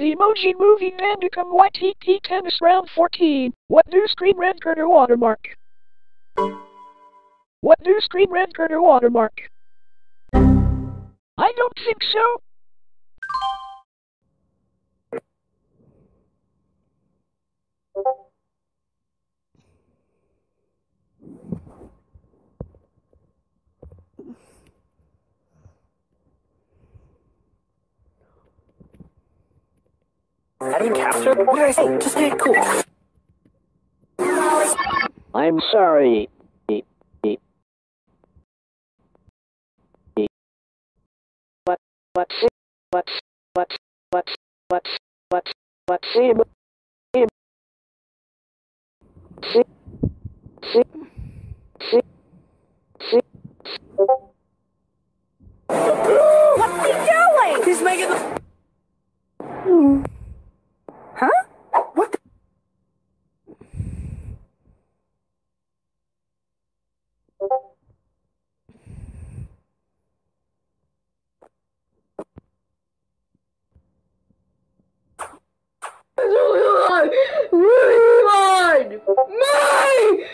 The Emoji Movie Bandicam YTP Tennis Round 14. What new screen red watermark? What new screen red watermark? I don't think so. that been captured? What did I say? Just play it cool. I'm sorry. But, but, but, but, but, but, but, but, see, see, see, see, see, see. What's he doing? He's making the... Hmm. Huh? What? the? What do you want? My!